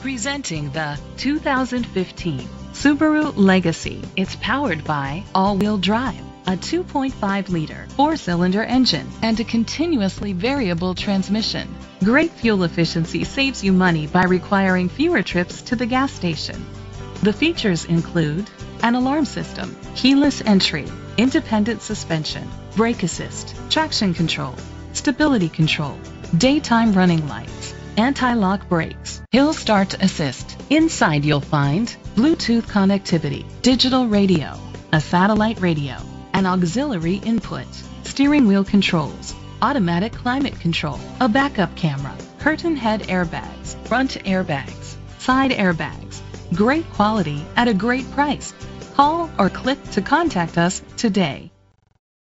Presenting the 2015 Subaru Legacy. It's powered by all-wheel drive, a 2.5-liter four-cylinder engine, and a continuously variable transmission. Great fuel efficiency saves you money by requiring fewer trips to the gas station. The features include an alarm system, keyless entry, independent suspension, brake assist, traction control, stability control, daytime running lights, anti-lock brakes, hill start assist. Inside you'll find Bluetooth connectivity, digital radio, a satellite radio, an auxiliary input, steering wheel controls, automatic climate control, a backup camera, curtain head airbags, front airbags, side airbags. Great quality at a great price. Call or click to contact us today.